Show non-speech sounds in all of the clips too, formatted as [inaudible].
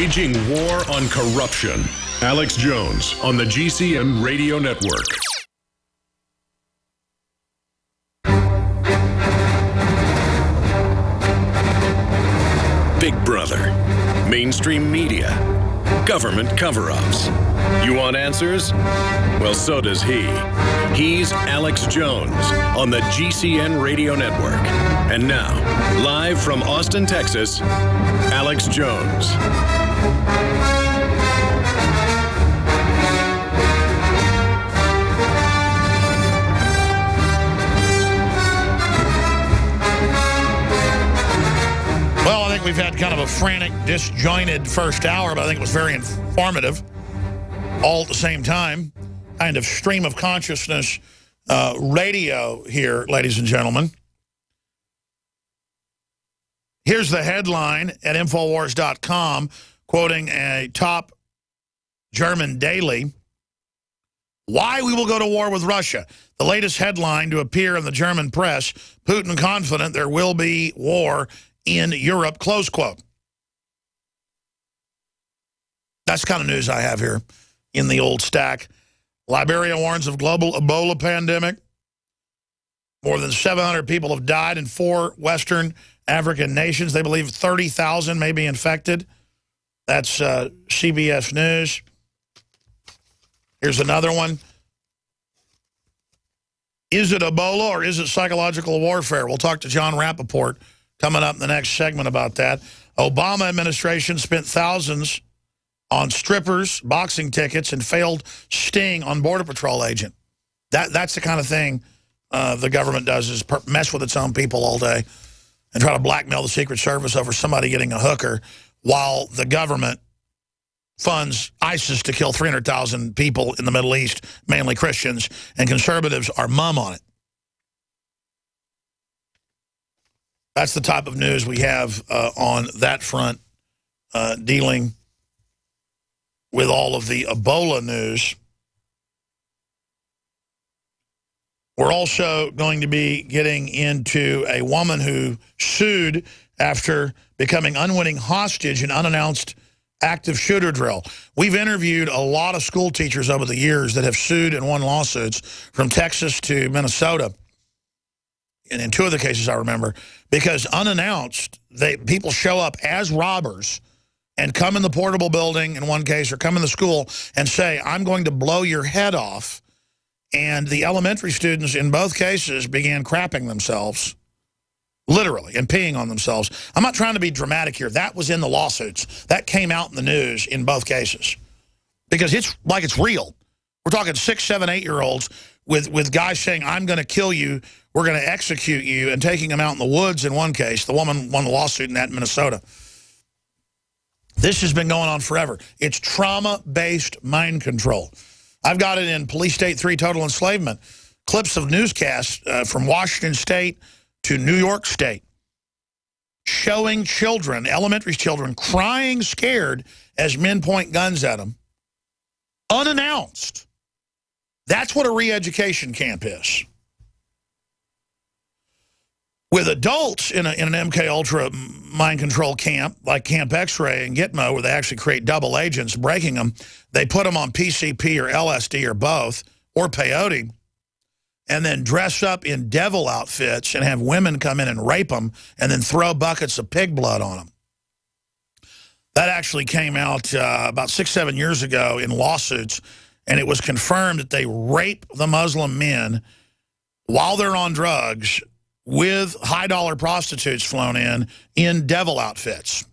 Waging war on corruption. Alex Jones on the GCN Radio Network. Big Brother. Mainstream media. Government cover ups. You want answers? Well, so does he. He's Alex Jones on the GCN Radio Network. And now, live from Austin, Texas, Alex Jones. Well, I think we've had kind of a frantic, disjointed first hour, but I think it was very informative all at the same time. Kind of stream of consciousness uh, radio here, ladies and gentlemen. Here's the headline at Infowars.com, quoting a top German daily. Why we will go to war with Russia. The latest headline to appear in the German press, Putin confident there will be war in Europe, close quote. That's kind of news I have here in the old stack. Liberia warns of global Ebola pandemic. More than 700 people have died in four Western African nations. They believe 30,000 may be infected. That's uh, CBS News. Here's another one. Is it Ebola or is it psychological warfare? We'll talk to Jon Rappoport coming up in the next segment about that. Obama administration spent thousands on strippers, boxing tickets, and failed sting on Border Patrol agent. That That's the kind of thing uh, the government does is mess with its own people all day and try to blackmail the Secret Service over somebody getting a hooker while the government funds ISIS to kill 300,000 people in the Middle East, mainly Christians, and conservatives are mum on it. That's the type of news we have uh, on that front, uh, dealing with all of the Ebola news. We're also going to be getting into a woman who sued after becoming unwitting hostage in unannounced active shooter drill. We've interviewed a lot of school teachers over the years that have sued and won lawsuits from Texas to Minnesota. And in two of the cases I remember, because unannounced, they people show up as robbers and come in the portable building in one case or come in the school and say, I'm going to blow your head off. And the elementary students in both cases began crapping themselves, literally, and peeing on themselves. I'm not trying to be dramatic here. That was in the lawsuits. That came out in the news in both cases. Because it's like it's real. We're talking six, seven, eight-year-olds with, with guys saying, I'm going to kill you, we're going to execute you, and taking them out in the woods in one case. The woman won the lawsuit in that in Minnesota. This has been going on forever. It's trauma-based mind control. I've got it in Police State 3 Total Enslavement. Clips of newscasts uh, from Washington State to New York State showing children, elementary children, crying scared as men point guns at them, unannounced. That's what a re-education camp is. With adults in, a, in an MK Ultra mind control camp, like Camp X-Ray and Gitmo, where they actually create double agents, breaking them, they put them on PCP or LSD or both, or peyote, and then dress up in devil outfits and have women come in and rape them and then throw buckets of pig blood on them. That actually came out uh, about six, seven years ago in lawsuits, and it was confirmed that they rape the Muslim men while they're on drugs with high-dollar prostitutes flown in in devil outfits,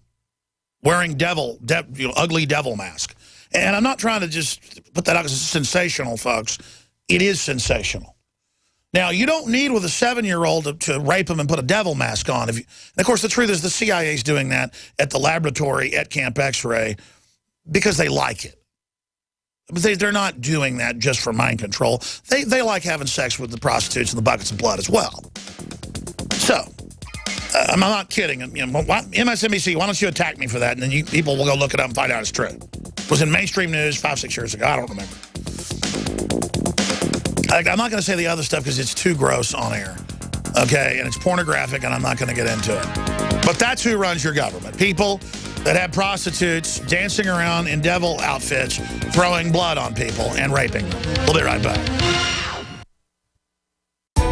wearing devil, de you know, ugly devil mask. And I'm not trying to just put that out as sensational, folks. It is sensational. Now, you don't need with a seven-year-old to, to, rape him and put a devil mask on. If you, of course, the truth is the CIA is doing that at the laboratory at Camp X-Ray because they like it. But they, they're not doing that just for mind control. They, they like having sex with the prostitutes and the buckets of blood as well. So, uh, I'm not kidding. You know, MSNBC, why don't you attack me for that? And then you, people will go look it up and find out it's true. It was in mainstream news five, six years ago. I don't remember. I'm not going to say the other stuff because it's too gross on air. Okay, and it's pornographic, and I'm not going to get into it. But that's who runs your government. People that have prostitutes dancing around in devil outfits, throwing blood on people and raping them. We'll be right back.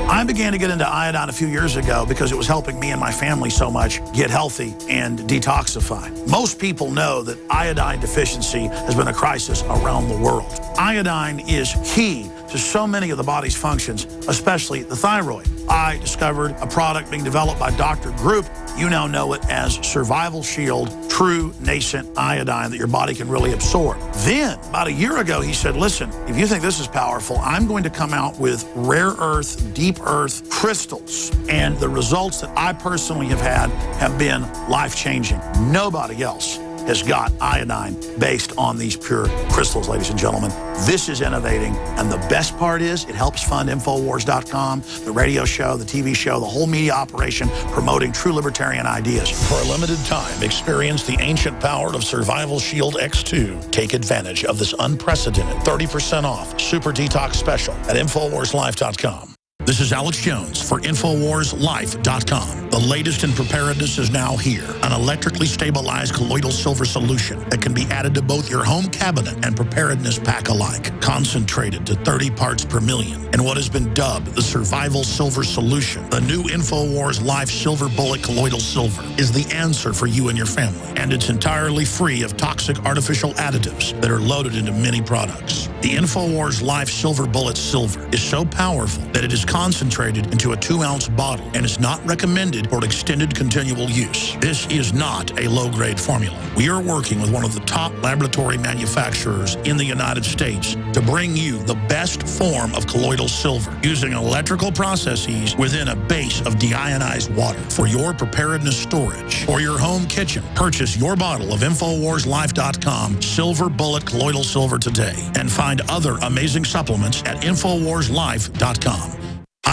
I began to get into iodine a few years ago because it was helping me and my family so much get healthy and detoxify. Most people know that iodine deficiency has been a crisis around the world. Iodine is key to so many of the body's functions, especially the thyroid. I discovered a product being developed by Dr. Group. You now know it as Survival Shield True Nascent Iodine that your body can really absorb. Then, about a year ago, he said, listen, if you think this is powerful, I'm going to come out with rare earth, deep earth crystals. And the results that I personally have had have been life-changing. Nobody else has got iodine based on these pure crystals, ladies and gentlemen. This is innovating, and the best part is it helps fund Infowars.com, the radio show, the TV show, the whole media operation promoting true libertarian ideas. For a limited time, experience the ancient power of Survival Shield X2. Take advantage of this unprecedented 30% off super detox special at InfoWarsLife.com. This is Alex Jones for InfoWarsLife.com. The latest in preparedness is now here. An electrically stabilized colloidal silver solution that can be added to both your home cabinet and preparedness pack alike. Concentrated to 30 parts per million in what has been dubbed the survival silver solution. The new InfoWars Life Silver Bullet Colloidal Silver is the answer for you and your family. And it's entirely free of toxic artificial additives that are loaded into many products. The InfoWars Life Silver Bullet Silver is so powerful that it is concentrated into a two-ounce bottle and is not recommended for extended continual use. This is not a low-grade formula. We are working with one of the top laboratory manufacturers in the United States to bring you the best form of colloidal silver using electrical processes within a base of deionized water for your preparedness storage or your home kitchen. Purchase your bottle of InfoWarsLife.com Silver Bullet Colloidal Silver today and find other amazing supplements at InfoWarsLife.com.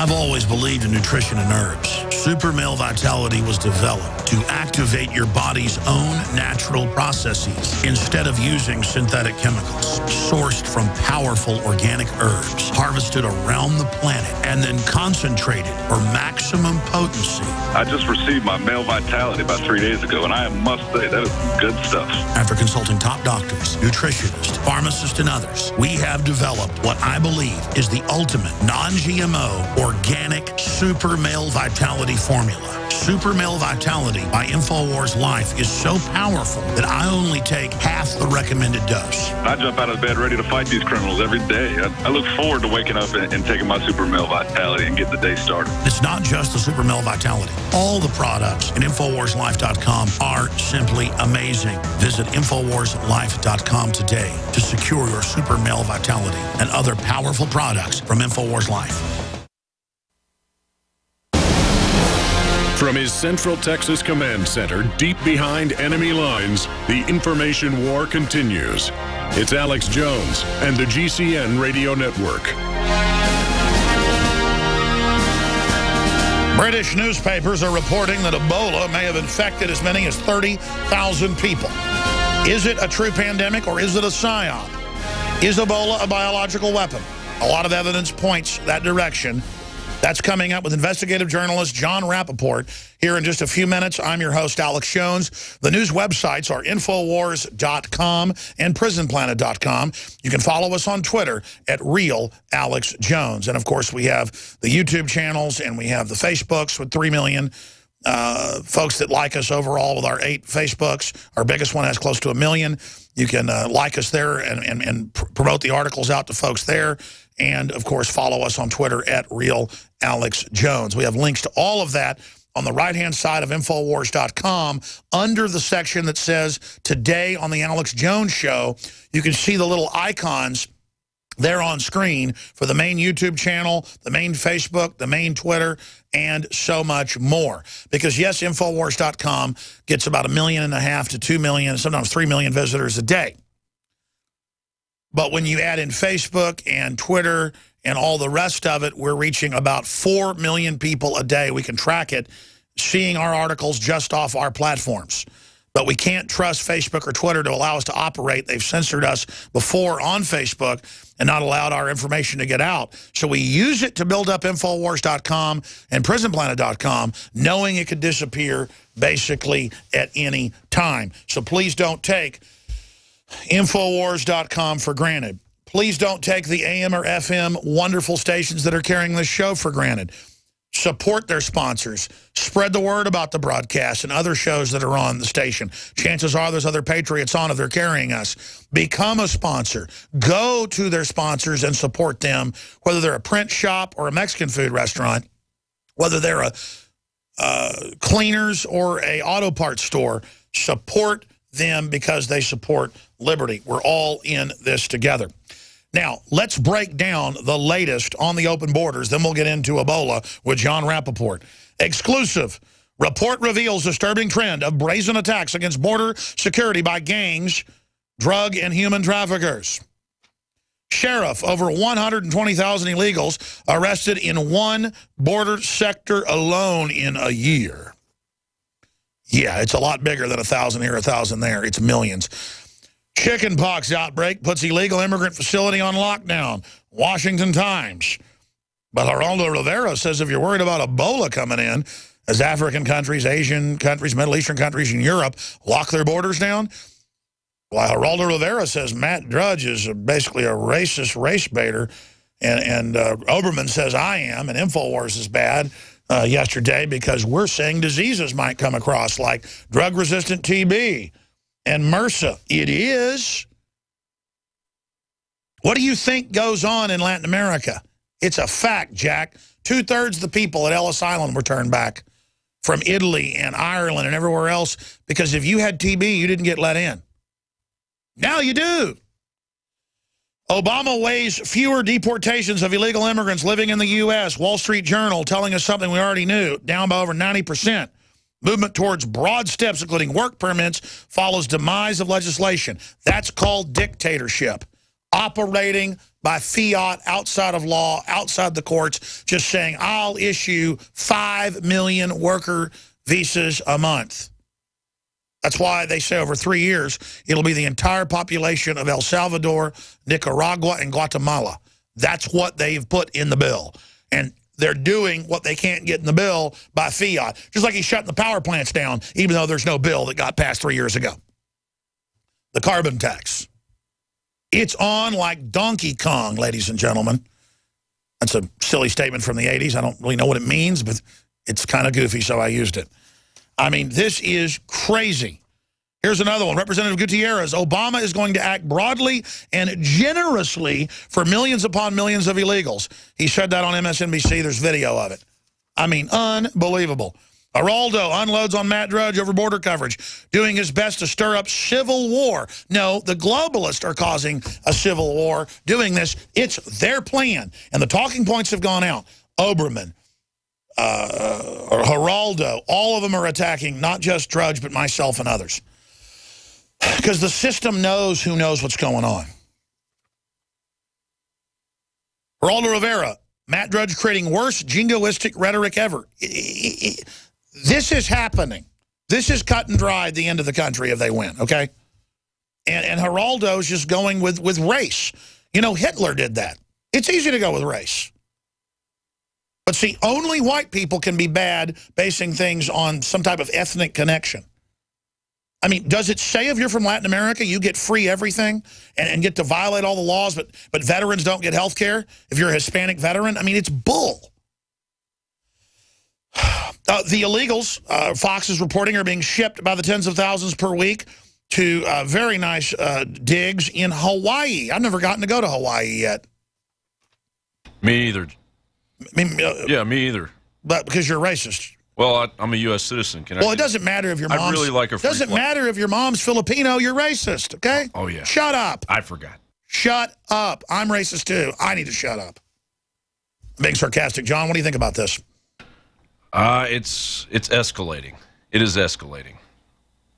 I've always believed in nutrition and herbs. Super Male Vitality was developed to activate your body's own natural processes instead of using synthetic chemicals. Sourced from powerful organic herbs, harvested around the planet, and then concentrated for maximum potency. I just received my Male Vitality about three days ago, and I must say, that is good stuff. After consulting top doctors, nutritionists, pharmacists, and others, we have developed what I believe is the ultimate non-GMO organic super male vitality formula. Super Male Vitality by InfoWars Life is so powerful that I only take half the recommended dose. I jump out of bed ready to fight these criminals every day. I, I look forward to waking up and, and, taking my Super Male Vitality and get the day started. It's not just the Super Male Vitality. All the products at InfoWarsLife.com are simply amazing. Visit InfoWarsLife.com today to secure your Super Male Vitality and other powerful products from InfoWars Life. From his Central Texas Command Center, deep behind enemy lines, the information war continues. It's Alex Jones and the GCN Radio Network. British newspapers are reporting that Ebola may have infected as many as 30,000 people. Is it a true pandemic or is it a psyop? Is Ebola a biological weapon? A lot of evidence points that direction. That's coming up with investigative journalist Jon Rappoport here in just a few minutes. I'm your host, Alex Jones. The news websites are Infowars.com and PrisonPlanet.com. You can follow us on Twitter at Real Alex Jones. And, of course, we have the YouTube channels and we have the Facebooks with 3 million uh, folks that like us overall with our eight Facebooks. Our biggest one has close to a million. You can uh, like us there and, and, and promote the articles out to folks there. And, of course, follow us on Twitter at Real Alex Jones. We have links to all of that on the right-hand side of Infowars.com under the section that says Today on the Alex Jones Show. You can see the little icons there on screen for the main YouTube channel, the main Facebook, the main Twitter, and so much more. Because, yes, Infowars.com gets about a million and a half to two million, sometimes three million visitors a day. But when you add in Facebook and Twitter and all the rest of it, we're reaching about 4 million people a day. We can track it, seeing our articles just off our platforms. But we can't trust Facebook or Twitter to allow us to operate. They've censored us before on Facebook, and not allowed our information to get out. So we use it to build up Infowars.com and PrisonPlanet.com, knowing it could disappear basically at any time. So please don't take Infowars.com for granted. Please don't take the AM or FM wonderful stations that are carrying this show for granted. Support their sponsors. Spread the word about the broadcast and other shows that are on the station. Chances are there's other Patriots on if they're carrying us. Become a sponsor. Go to their sponsors and support them, whether they're a print shop or a Mexican food restaurant, whether they're a uh, cleaners or a auto parts store. Support them because they support liberty. We're all in this together. Now, let's break down the latest on the open borders. Then we'll get into Ebola with Jon Rappoport. Exclusive. Report reveals disturbing trend of brazen attacks against border security by gangs, drug and human traffickers. Sheriff, over 120,000 illegals arrested in one border sector alone in a year. Yeah, it's a lot bigger than a 1,000 here, a 1,000 there. It's millions. Chickenpox outbreak puts illegal immigrant facility on lockdown. Washington Times. But Geraldo Rivera says if you're worried about Ebola coming in, as African countries, Asian countries, Middle Eastern countries, and Europe lock their borders down, well, Geraldo Rivera says Matt Drudge is basically a racist race baiter, and, and uh, Olbermann says I am, and InfoWars is bad uh, yesterday because we're saying diseases might come across like drug-resistant TB, and MRSA. It is. What do you think goes on in Latin America? It's a fact, Jack. Two-thirds of the people at Ellis Island were turned back from Italy and Ireland and everywhere else because if you had TB, you didn't get let in. Now you do. Obama weighs fewer deportations of illegal immigrants living in the U.S. Wall Street Journal telling us something we already knew, down by over 90 percent. Movement towards broad steps, including work permits, follows demise of legislation. That's called dictatorship. Operating by fiat, outside of law, outside the courts, just saying, I'll issue 5 million worker visas a month. That's why they say over three years, it'll be the entire population of El Salvador, Nicaragua, and Guatemala. That's what they've put in the bill. And they're doing what they can't get in the bill by fiat. Just like he's shutting the power plants down, even though there's no bill that got passed three years ago. The carbon tax. It's on like Donkey Kong, ladies and gentlemen. That's a silly statement from the 80s. I don't really know what it means, but it's kind of goofy, so I used it. I mean, this is crazy. Here's another one. Representative Gutierrez, Obama is going to act broadly and generously for millions upon millions of illegals. He said that on MSNBC. There's video of it. I mean, unbelievable. Geraldo unloads on Matt Drudge over border coverage, doing his best to stir up civil war. No, the globalists are causing a civil war doing this. It's their plan. And the talking points have gone out. Olbermann, uh, Geraldo, all of them are attacking not just Drudge, but myself and others. Because the system knows who knows what's going on. Geraldo Rivera, Matt Drudge creating worst jingoistic rhetoric ever. This is happening. This is cut and at the end of the country if they win, okay? And, and Geraldo's just going with, with race. You know, Hitler did that. It's easy to go with race. But see, only white people can be bad basing things on some type of ethnic connection. I mean, does it say if you're from Latin America, you get free everything and, and get to violate all the laws, but, but veterans don't get health care if you're a Hispanic veteran? I mean, it's bull. [sighs] Uh, the illegals, uh, Fox is reporting, are being shipped by the tens of thousands per week to uh, very nice uh, digs in Hawaii. I've never gotten to go to Hawaii yet. Me either. Mean, uh, Yeah, me either. but because you're racist. Well, I, I'm a U.S. citizen. Can I? Well, it doesn't matter if your mom's... really like a free doesn't flight. matter if your mom's Filipino, you're racist, okay? Oh, yeah. Shut up. I forgot. Shut up. I'm racist, too. I need to shut up. Being sarcastic. John, what do you think about this? Uh, it's it's escalating. It is escalating.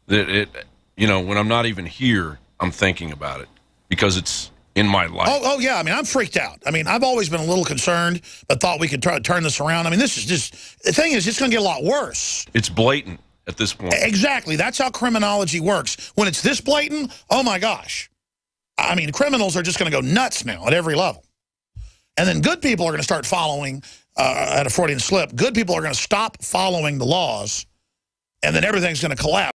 It, it you know when I'm not even here, I'm thinking about it because it's in my life. Oh, oh, yeah. I mean, I'm freaked out. I mean, I've always been a little concerned, but thought we could try to turn this around. I mean, this is just... The thing is, it's going to get a lot worse. It's blatant at this point. Exactly. That's how criminology works. When it's this blatant, oh, my gosh. I, mean, criminals are just going to go nuts now at every level. And then good people are going to start following uh, at a Freudian slip. Good people are going to stop following the laws, and then everything's going to collapse.